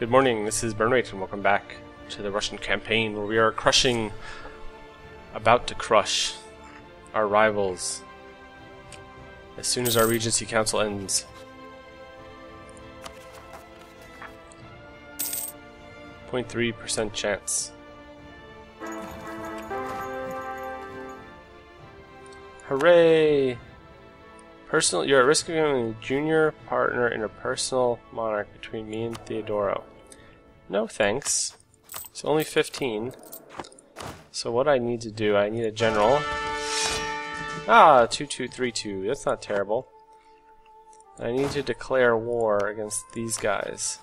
Good morning, this is Burnrate, and welcome back to the Russian campaign where we are crushing, about to crush, our rivals as soon as our Regency Council ends. Point three percent chance. Hooray! Personal, you're at risk of becoming a junior partner in a personal monarch between me and Theodoro. No thanks. It's only 15. So what I need to do, I need a general. Ah, 2232. That's not terrible. I need to declare war against these guys.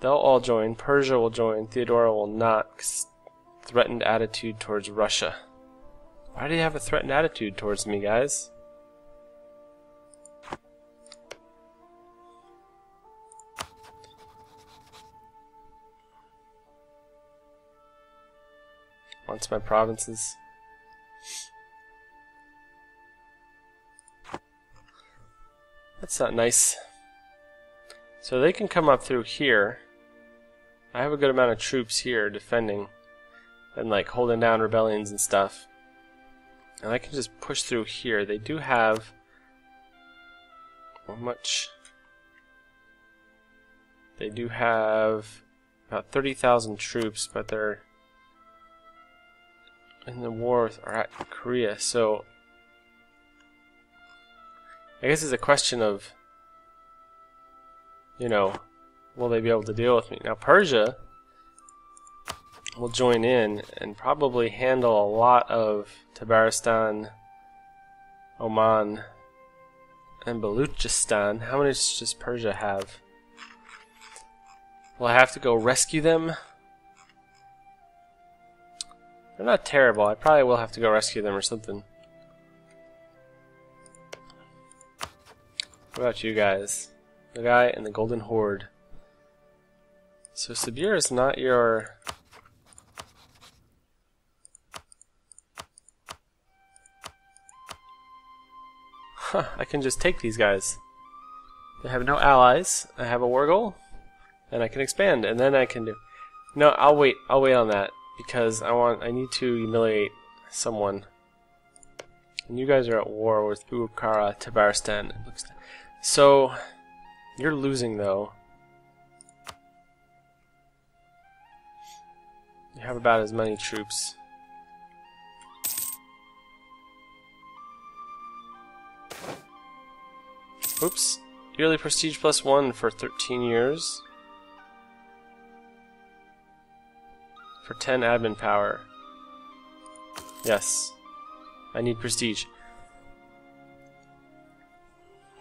They'll all join. Persia will join. Theodoro will not. Threatened attitude towards Russia. Why do you have a threatened attitude towards me, guys? Wants my provinces. That's not nice. So they can come up through here. I have a good amount of troops here defending and like holding down rebellions and stuff. And I can just push through here. They do have how much? They do have about 30,000 troops, but they're in the war with Korea, so I guess it's a question of you know, will they be able to deal with me? Now Persia will join in and probably handle a lot of Tabaristan, Oman, and Baluchistan. How many does Persia have? Will I have to go rescue them? They're not terrible. I probably will have to go rescue them or something. What about you guys? The guy in the Golden Horde. So Sibir is not your Huh, I can just take these guys. They have no allies. I have a war goal. And I can expand. And then I can do... No, I'll wait. I'll wait on that. Because I want... I need to humiliate someone. And you guys are at war with Bukhara, Tabaristan. So... You're losing, though. You have about as many troops. Oops. Yearly prestige plus one for 13 years. For 10 admin power. Yes. I need prestige.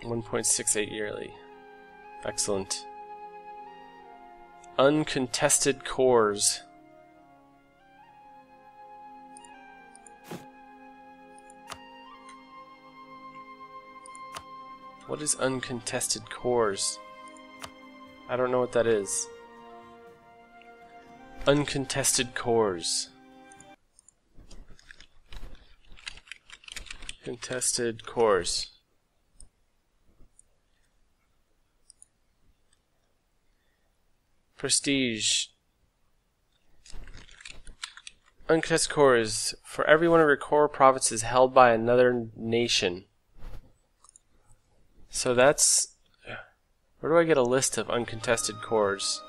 1.68 yearly. Excellent. Uncontested cores. What is uncontested cores? I don't know what that is. Uncontested cores. Contested cores. Prestige. Uncontested cores. For every one of your core provinces held by another nation. So that's... Where do I get a list of uncontested cores?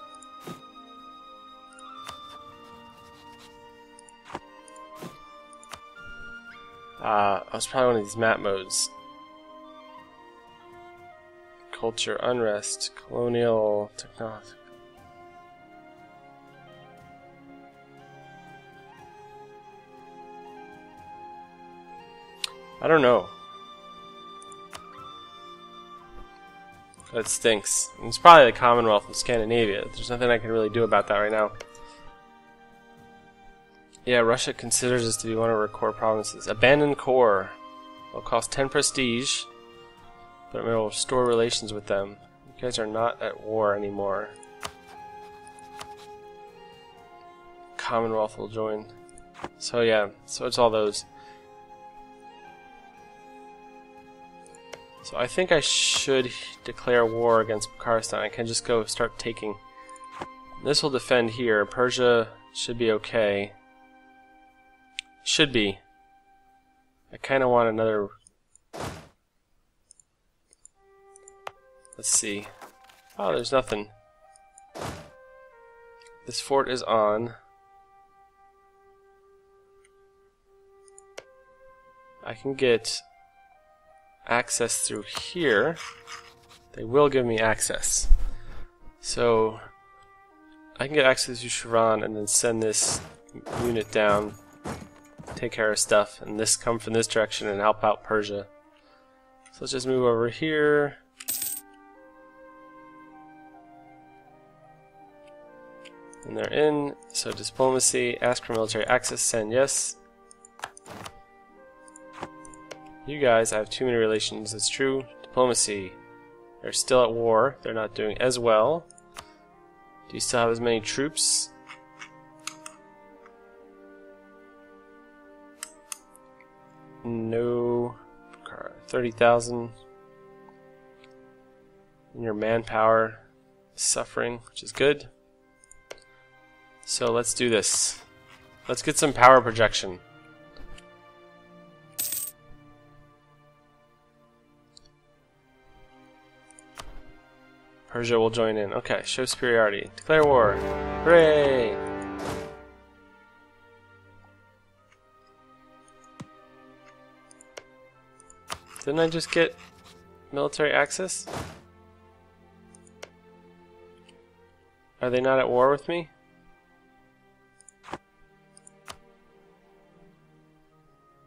Uh, I was probably one of these map modes. Culture, unrest, colonial, technology. I don't know. That stinks. It's probably the Commonwealth of Scandinavia. There's nothing I can really do about that right now. Yeah, Russia considers this to be one of our core provinces. Abandoned core. Will cost 10 prestige, but it will restore relations with them. You guys are not at war anymore. Commonwealth will join. So yeah, so it's all those. So I think I should declare war against Bukharistan. I can just go start taking. This will defend here. Persia should be okay. Should be. I kind of want another... Let's see. Oh, there's nothing. This fort is on. I can get access through here. They will give me access. So I can get access to Shirvan and then send this unit down, take care of stuff, and this come from this direction and help out Persia. So let's just move over here. And they're in, so diplomacy, ask for military access, send yes. You guys, I have too many relations, it's true. Diplomacy. They're still at war, they're not doing as well. Do you still have as many troops? No. 30,000. Your manpower is suffering, which is good. So let's do this. Let's get some power projection. Persia will join in. Okay, show superiority. Declare war. Hooray! Didn't I just get military access? Are they not at war with me?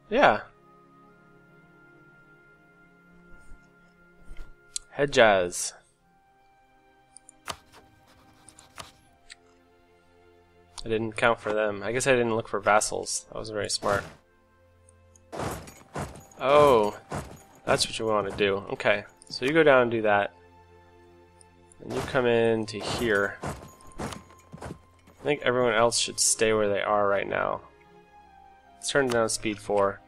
Yeah. Hejaz. I didn't count for them. I guess I didn't look for vassals. That was very smart. Oh, that's what you want to do. Okay, so you go down and do that. And you come in to here. I think everyone else should stay where they are right now. Let's turn down speed 4.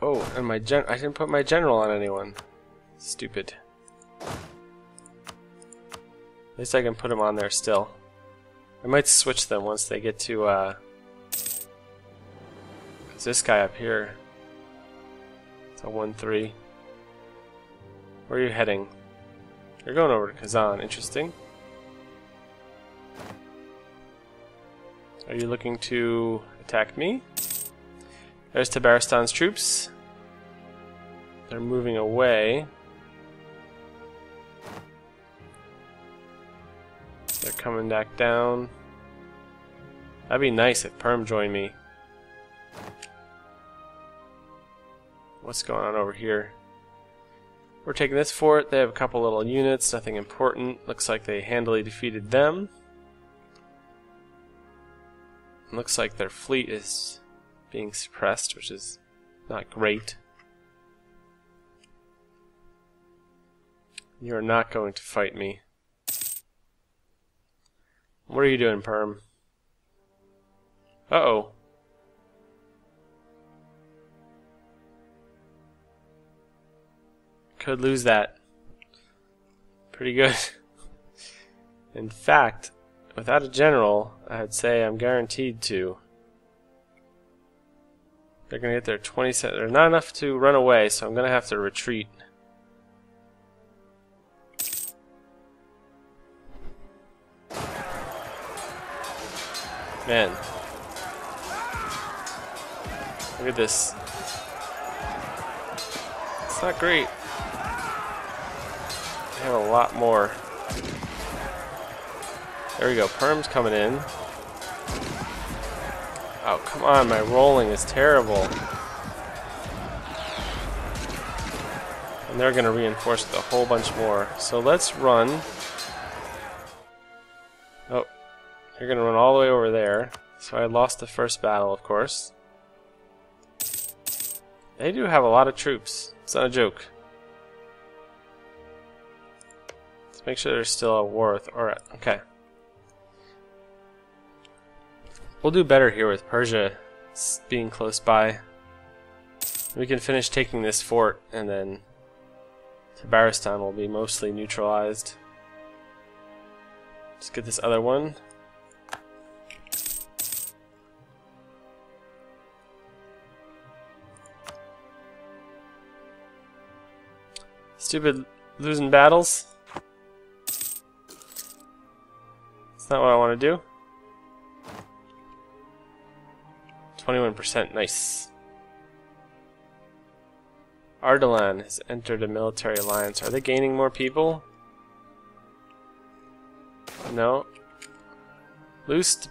Oh, and my gen- I didn't put my general on anyone. Stupid. At least I can put them on there still. I might switch them once they get to, uh... Cause this guy up here... It's a 1-3. Where are you heading? You're going over to Kazan. Interesting. Are you looking to attack me? There's Tabaristan's troops. They're moving away. Coming back down. That'd be nice if Perm joined me. What's going on over here? We're taking this fort. They have a couple little units, nothing important. Looks like they handily defeated them. Looks like their fleet is being suppressed, which is not great. You are not going to fight me. What are you doing, Perm? Uh-oh. Could lose that. Pretty good. In fact, without a general, I'd say I'm guaranteed to. They're going to get their 20 cent. They're not enough to run away, so I'm going to have to retreat. Man. Look at this. It's not great. I have a lot more. There we go. Perm's coming in. Oh, come on. My rolling is terrible. And they're going to reinforce with a whole bunch more. So let's run. You're to run all the way over there. So I lost the first battle, of course. They do have a lot of troops. It's not a joke. Let's make sure there's still a war with... Alright, okay. we'll do better here with Persia being close by. We can finish taking this fort, and then Tabaristan will be mostly neutralized. Let's get this other one. Stupid losing battles. It's not what I want to do. 21%, nice. Ardalan has entered a military alliance. Are they gaining more people? No. Loosed.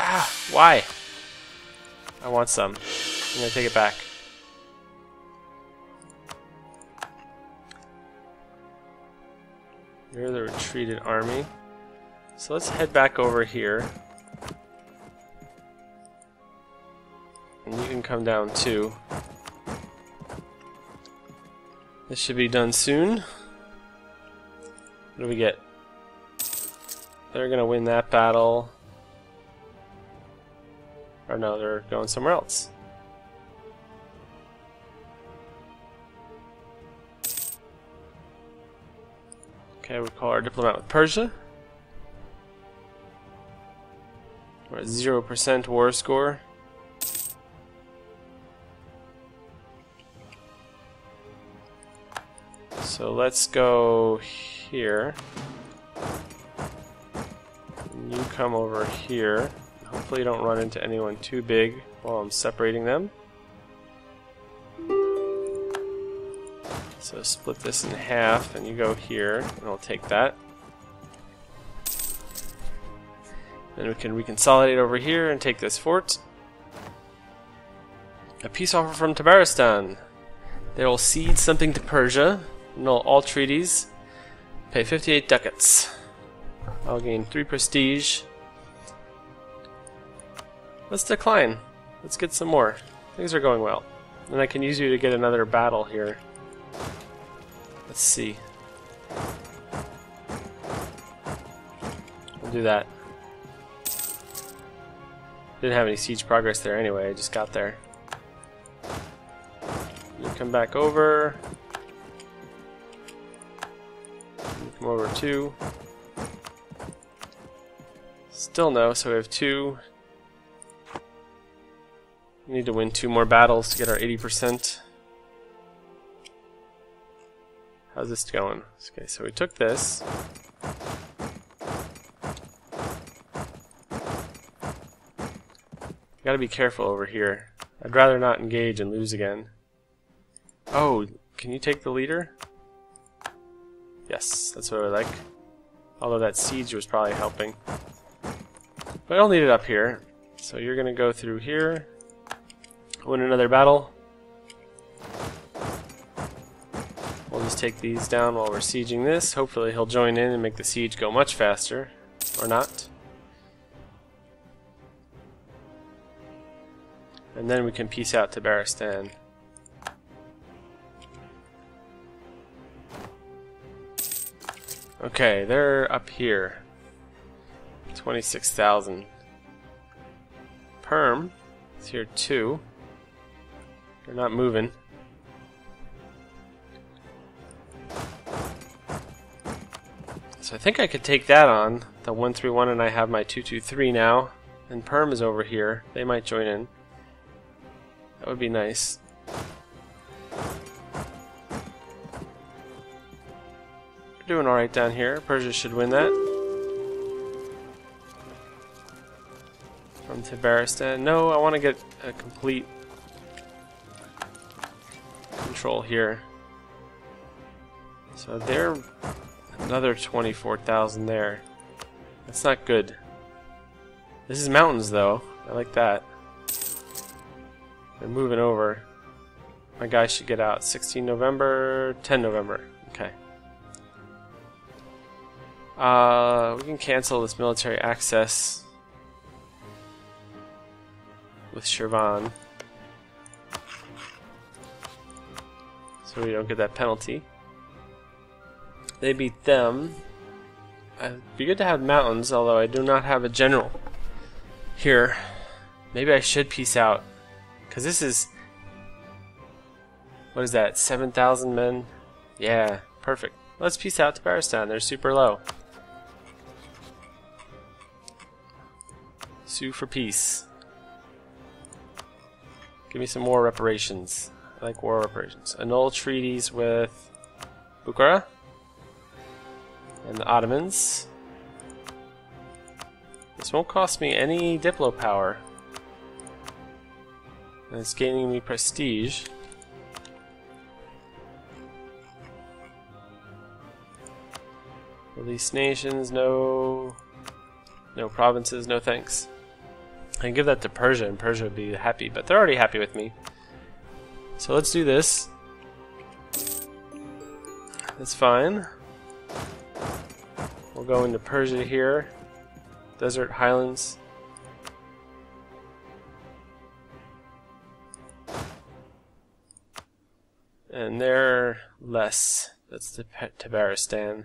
Ah, why? I want some. I'm gonna take it back. You're the retreated army. So let's head back over here. And you can come down too. This should be done soon. What do we get? They're gonna win that battle. Or no, they're going somewhere else. Okay, we call our diplomat with Persia. We're at 0% war score. So let's go here. You come over here. Hopefully you don't run into anyone too big while I'm separating them. Split this in half and you go here and I'll take that. Then we can reconsolidate over here and take this fort. A peace offer from Tabaristan. They will cede something to Persia, annul all treaties, pay 58 ducats. I'll gain 3 prestige. Let's decline. Let's get some more. Things are going well. And I can use you to get another battle here. Let's see. We'll do that. Didn't have any siege progress there anyway, I just got there. You come back over. You come over too. Still no, so we have two. We need to win two more battles to get our 80%. How's this going? Okay, so we took this. Gotta be careful over here. I'd rather not engage and lose again. Oh, can you take the leader? Yes, that's what I like. Although that siege was probably helping. But I don't need it up here. So you're gonna go through here, win another battle. Just take these down while we're sieging this. Hopefully he'll join in and make the siege go much faster. Or not. And then we can peace out to Baristan. Okay, they're up here. 26,000. Perm is here too. They're not moving. I think I could take that on. The 131 and I have my 223 now. And Perm is over here. They might join in. That would be nice. We're doing alright down here. Persia should win that. From Tabaristan. No, I want to get a complete control here. So they're another 24,000 there. That's not good. This is mountains though. I like that. They're moving over. My guy should get out 16 November, 10 November. Okay. Uh, we can cancel this military access with Shirvan. So we don't get that penalty. They beat them. Uh, It'd be good to have mountains, although I do not have a general here. Maybe I should peace out. Because this is... What is that? 7,000 men? Yeah, perfect. Let's peace out to Baristan. They're super low. Sue for peace. Give me some more reparations. I like war reparations. Annul treaties with Bukhara and the Ottomans. This won't cost me any Diplo power. And it's gaining me prestige. Release nations, no... No provinces, no thanks. I can give that to Persia, and Persia would be happy, but they're already happy with me. So let's do this. That's fine. We'll go into Persia here. Desert Highlands. And they're less. That's the Tabaristan.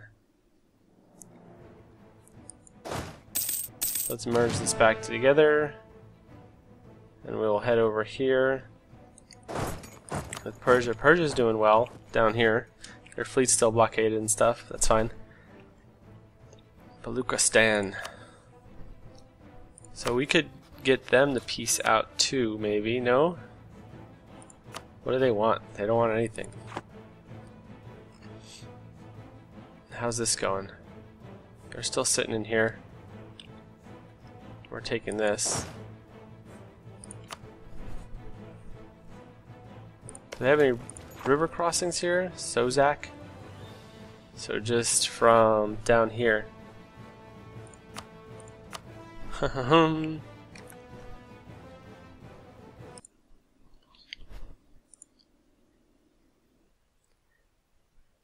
Let's merge this back together. And we'll head over here with Persia. Persia's doing well down here. Their fleet's still blockaded and stuff. That's fine. Baluchistan. So we could get them to peace out too, maybe. No? What do they want? They don't want anything. How's this going? They're still sitting in here. We're taking this. Do they have any river crossings here? Sozak? So just from down here.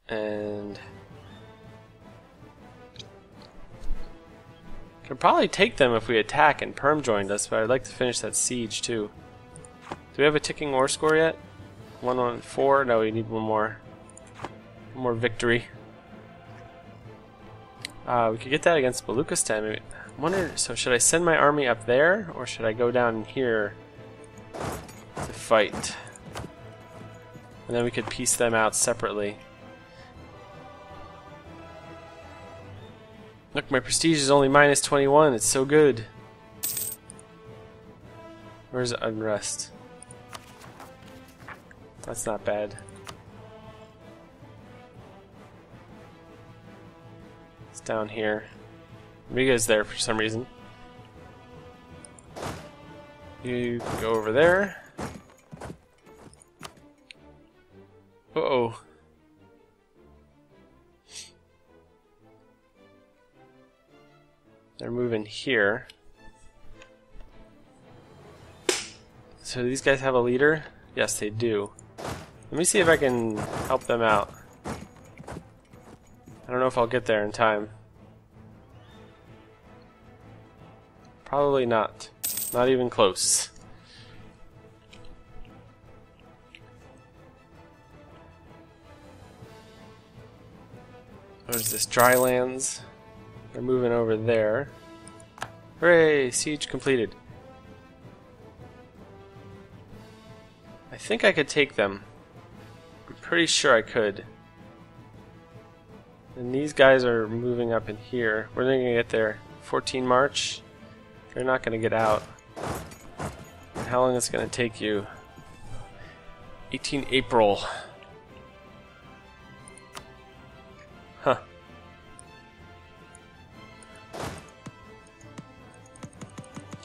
and could probably take them if we attack and Perm joined us, but I'd like to finish that siege too. Do we have a ticking war score yet? One on four? No, we need one more. One more victory. Uh, we could get that against Baluchistan. Wonder, so should I send my army up there, or should I go down here to fight? And then we could peace them out separately. Look, my prestige is only minus 21. It's so good. Where's unrest? That's not bad. It's down here. Riga's there for some reason. You go over there. Uh oh. They're moving here. So these guys have a leader? Yes, they do. Let me see if I can help them out. I don't know if I'll get there in time. Probably not. Not even close. Where's this? Drylands. They're moving over there. Hooray! Siege completed. I think I could take them. I'm pretty sure I could. And these guys are moving up in here. They going to get there? 14 March? They're not going to get out. How long is it going to take you? 18 April. Huh.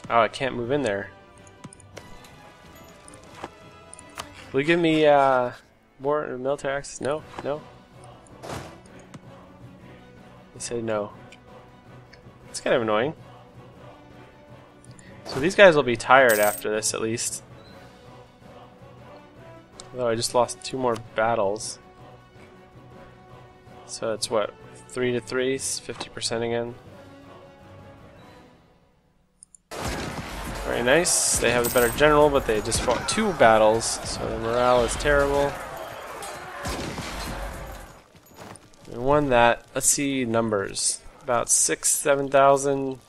Oh, I can't move in there. Will you give me uh, more military access? No? No? They say no. It's kind of annoying. So these guys will be tired after this, at least. Although I just lost two more battles. So it's what? 3 to 3, 50% again. Very nice. They have a better general, but they just fought two battles, so the morale is terrible. We won that. Let's see numbers. About six, seven thousand.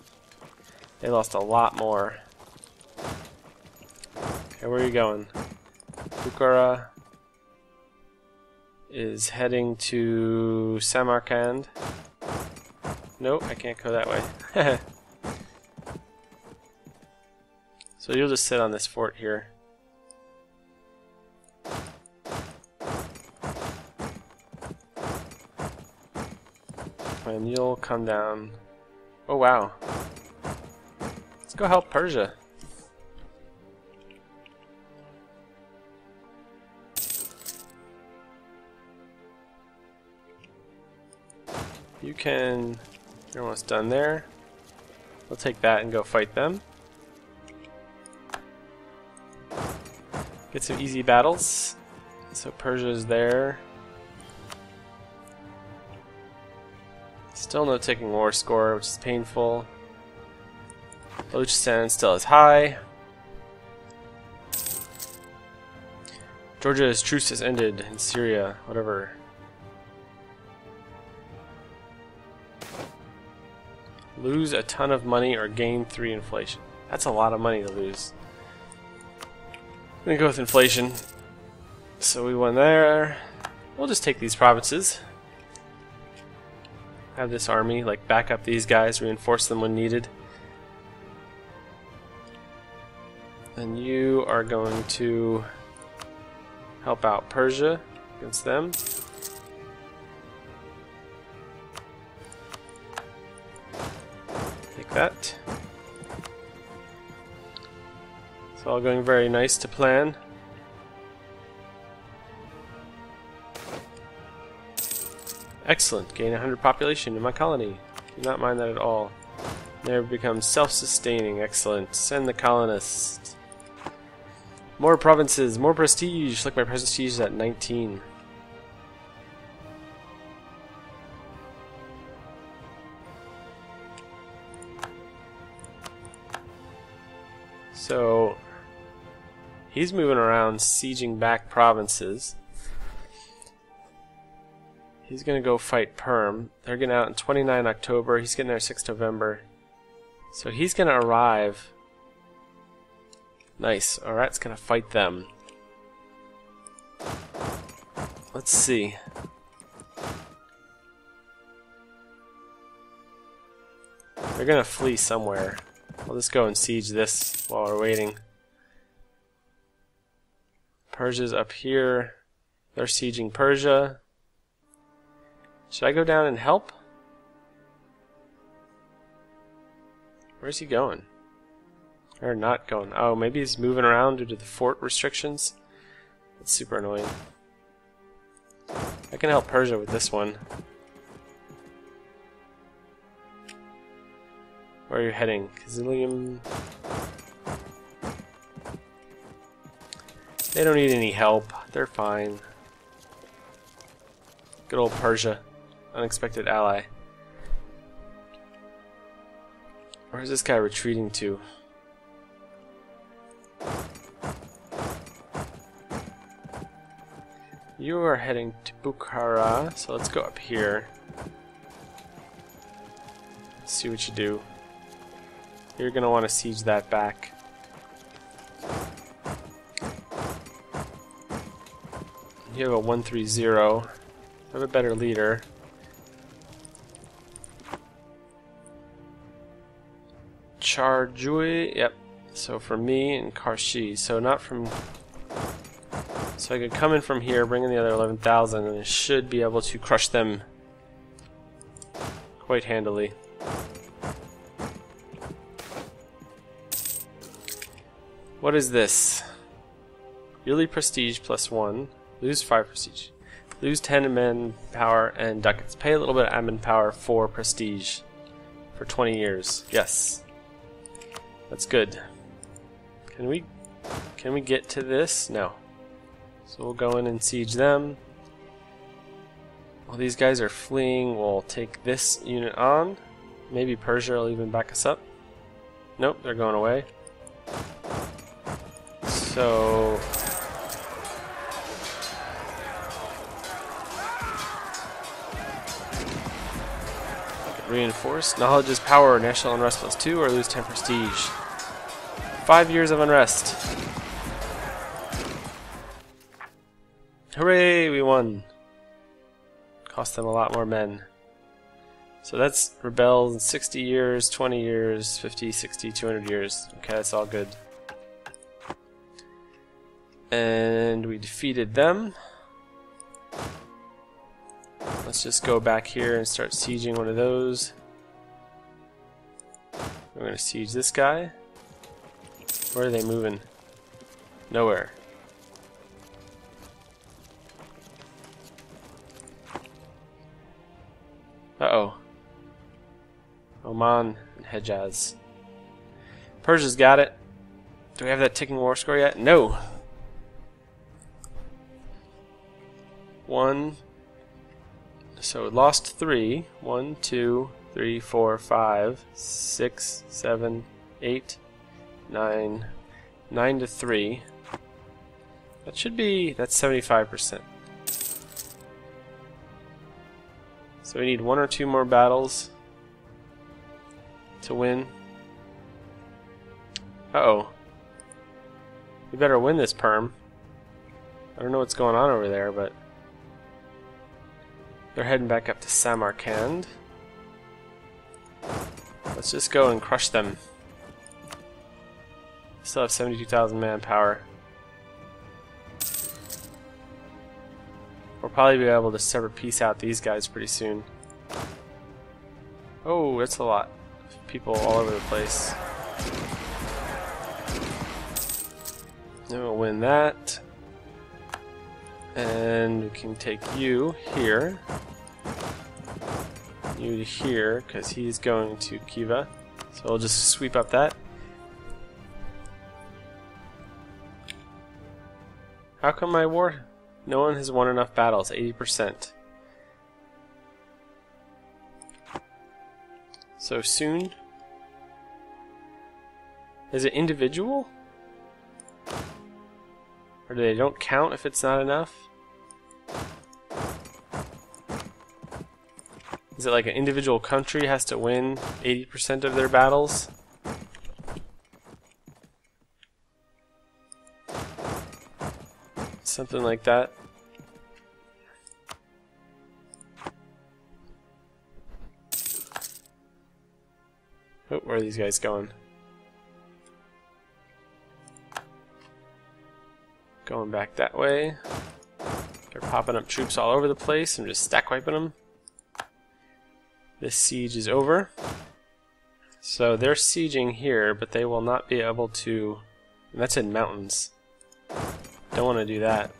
They lost a lot more. Okay, where are you going? Bukhara is heading to Samarkand. Nope, I can't go that way. so you'll just sit on this fort here. And you'll come down. Oh wow. Let's go help Persia. You can... You're almost done there. We'll take that and go fight them. Get some easy battles. So Persia's there. Still no taking war score, which is painful. Baluchistan still is high. Georgia's truce has ended in Syria, whatever. Lose a ton of money or gain 3 inflation. That's a lot of money to lose. I'm gonna go with inflation. So we won there. We'll just take these provinces. Have this army, like, back up these guys, reinforce them when needed. And you are going to help out Persia against them. Take that. It's all going very nice to plan. Excellent. Gain 100 population in my colony. Do not mind that at all. Never become self-sustaining. Excellent. Send the colonists. More provinces. More prestige. Look, my prestige is at 19. So he's moving around sieging back provinces. He's gonna go fight Perm. They're getting out in 29 October. He's getting there 6 November. So he's gonna arrive. Nice. Alright, it's gonna fight them. Let's see. They're gonna flee somewhere. I'll just go and siege this while we're waiting. Persia's up here. They're sieging Persia. Should I go down and help? Where's he going? Or not going. Oh, maybe he's moving around due to the fort restrictions. That's super annoying. I can help Persia with this one. Where are you heading? Kazilium. They don't need any help. They're fine. Good old Persia. Unexpected ally. Where's this guy retreating to? You are heading to Bukhara, so let's go up here. see what you do. You're to want to siege that back. You have a 130. Have a better leader. Charjui, yep. So for me and Karshi. So not from... So I could come in from here, bring in the other 11,000, and I should be able to crush them quite handily. What is this? Yearly prestige plus one. Lose five prestige. Lose ten admin power and ducats. Pay a little bit of admin power for prestige. For 20 years. Yes. That's good. Can we can we get to this? No. So we'll go in and siege them. While these guys are fleeing, we'll take this unit on. Maybe Persia will even back us up. Nope, they're going away. So... Reinforced. Knowledge is power. National unrest plus 2 or lose 10 prestige. Five years of unrest. Hooray, we won. Cost them a lot more men. So that's rebels in 60 years, 20 years, 50, 60, 200 years. Okay, that's all good. And we defeated them. Let's just go back here and start sieging one of those. We're going to siege this guy. Where are they moving? Nowhere. Uh-oh. Oman and Hejaz. Persia's got it. Do we have that ticking war score yet? No. One. So lost three. One, two, three, four, five, six, seven, eight, nine. Nine to three. That should be, that's 75%. So we need one or two more battles to win. Uh-oh. We better win this perm. I don't know what's going on over there, but... They're heading back up to Samarkand. Let's just go and crush them. Still have 72,000 manpower. Probably be able to separate peace out these guys pretty soon. Oh, that's a lot. People all over the place. Then we'll win that. And we can take you here. You to here, because he's going to Khiva. So we'll just sweep up that. How come my war no one has won enough battles, 80%. So soon? Is it individual? Or do they don't count if it's not enough? Is it like an individual country has to win 80% of their battles? Something like that. Oh, where are these guys going? Going back that way. They're popping up troops all over the place. I'm just stack wiping them. This siege is over. So they're sieging here, but they will not be able to... that's in mountains. Don't want to do that.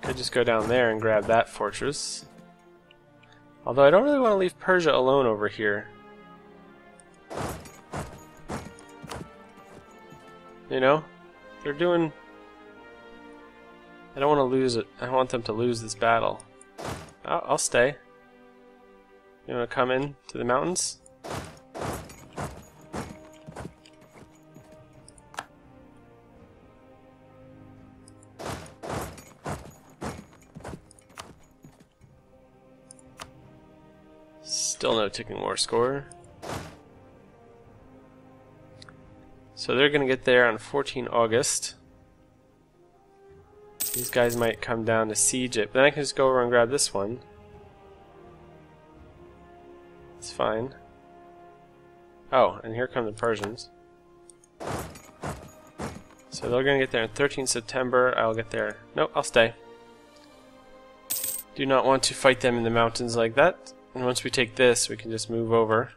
Could just go down there and grab that fortress. Although I don't really want to leave Persia alone over here. You know? They're doing... I don't want to lose it. I want them to lose this battle. I'll, I'll stay. You want to come in to the mountains? No ticking war score. So they're going to get there on 14 August. These guys might come down to siege it, but then I can just go over and grab this one. It's fine. Oh, and here come the Persians. So they're going to get there on 13 September. I'll get there. Nope, I'll stay. Do not want to fight them in the mountains like that. And once we take this, we can just move over.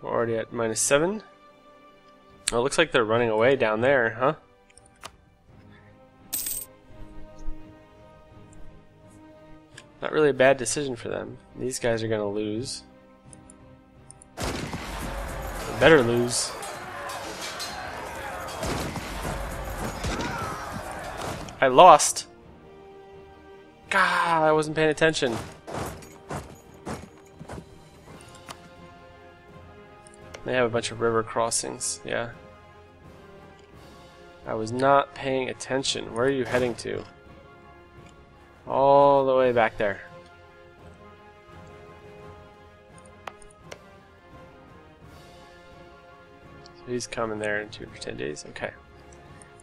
We're already at minus 7. Oh, it looks like they're running away down there, huh? Not really a bad decision for them. These guys are going to lose. They better lose. I lost. God, I wasn't paying attention. They have a bunch of river crossings, yeah. I was not paying attention. Where are you heading to? All the way back there. So he's coming there in two or ten days. Okay.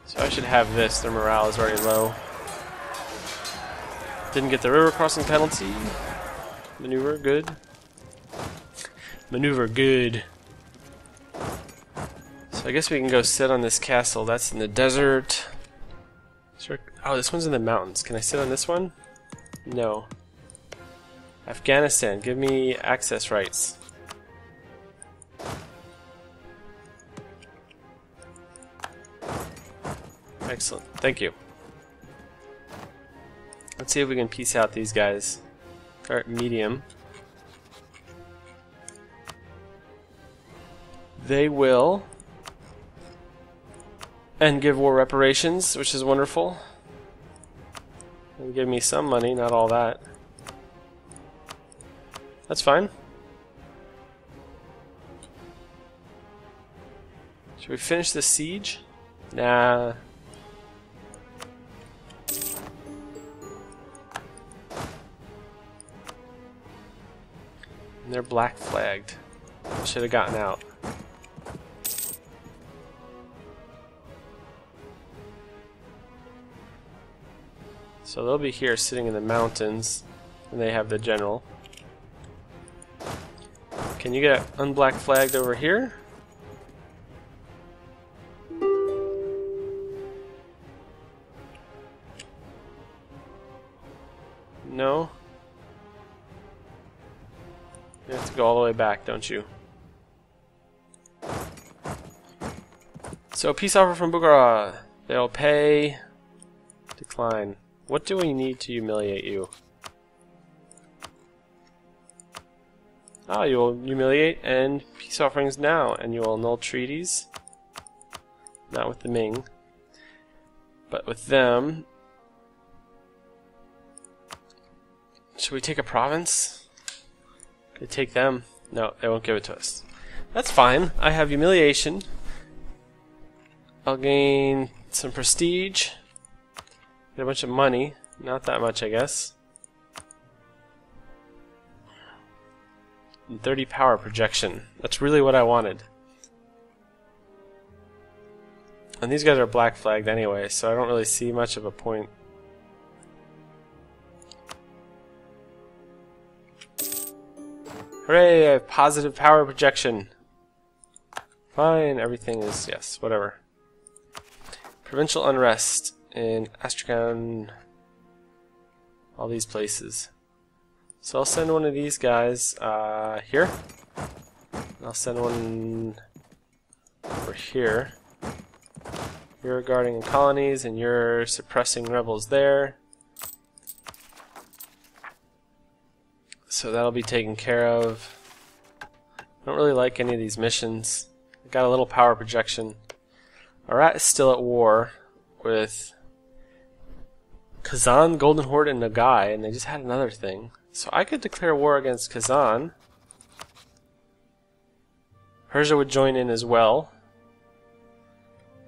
So I should have this. Their morale is already low. Didn't get the river crossing penalty. Maneuver, good. Maneuver, good. So I guess we can go sit on this castle. That's in the desert. Oh, this one's in the mountains. Can I sit on this one? No. Afghanistan, give me access rights. Excellent. Thank you. Let's see if we can peace out these guys. Alright, medium. They will. And give war reparations, which is wonderful. And give me some money, not all that. That's fine. Should we finish the siege? Nah. They're black flagged. Should have gotten out. So they'll be here sitting in the mountains, and they have the general. Can you get unblack flagged over here? No? You have to go all the way back, don't you? So, peace offer from Bukhara. They'll pay. Decline. What do we need to humiliate you? Ah, you will humiliate and peace offerings now, and you will annul treaties. Not with the Ming, but with them. Should we take a province? Take them? No, they won't give it to us. That's fine. I have humiliation. I'll gain some prestige. Get a bunch of money. Not that much, I guess. And 30 power projection. That's really what I wanted. And these guys are black flagged anyway, so I don't really see much of a point. Hooray, I have positive power projection. Fine, everything is, yes, whatever. Provincial unrest in Astrakhan, all these places. So I'll send one of these guys uh, here. I'll send one over here. You're guarding colonies and you're suppressing rebels there. So that'll be taken care of. I don't really like any of these missions. I got a little power projection. Oirat is still at war with Kazan, Golden Horde, and Nogai, and they just had another thing. So I could declare war against Kazan. Persia would join in as well.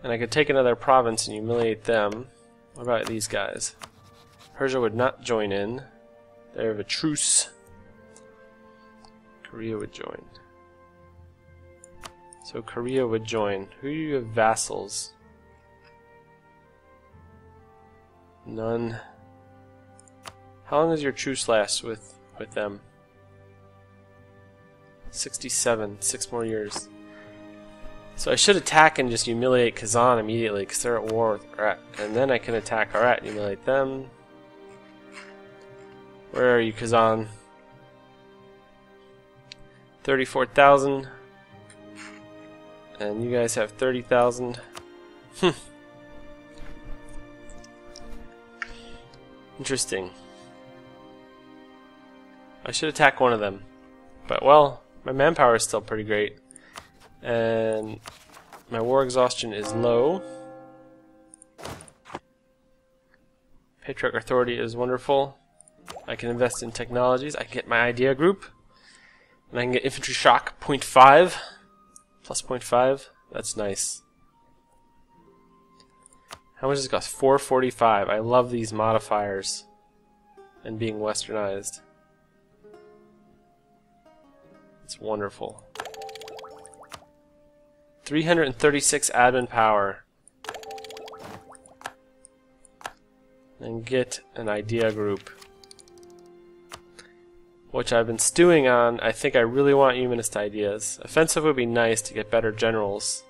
And I could take another province and humiliate them. What about these guys? Persia would not join in. They have a truce. Korea would join. So Korea would join. Who do you have vassals? None. How long does your truce last with with them? 67. Six more years. So I should attack and just humiliate Kazan immediately because they're at war with Oirat. And then I can attack Oirat and humiliate them. Where are you, Kazan? 34,000. And you guys have 30,000. Hmm. Interesting. I should attack one of them. But, well, my manpower is still pretty great. And my war exhaustion is low. Patriarch Authority is wonderful. I can invest in technologies. I can get my idea group. And I can get infantry shock 0.5. Plus 0.5. That's nice. How much does it cost? 445. I love these modifiers and being westernized. It's wonderful. 336 admin power. And get an idea group. Which I've been stewing on. I think I really want humanist ideas. Offensive would be nice to get better generals.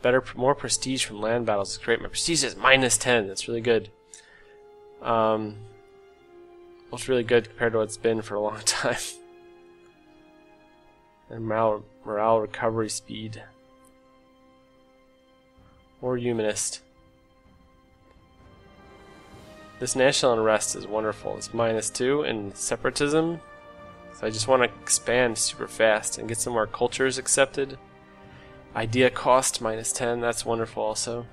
Better, more prestige from land battles is great. My prestige is minus 10. That's really good. Um, it's really good compared to what it's been for a long time. and morale, morale recovery speed. Or humanist. This national unrest is wonderful. It's minus two and separatism. So I just want to expand super fast and get some more cultures accepted. Idea cost minus 10. That's wonderful also.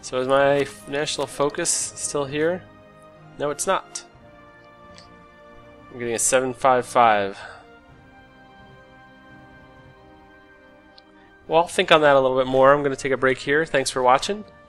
So is my national focus still here? No, it's not. I'm getting a 755. Well, I'll think on that a little bit more. I'm going to take a break here. Thanks for watching,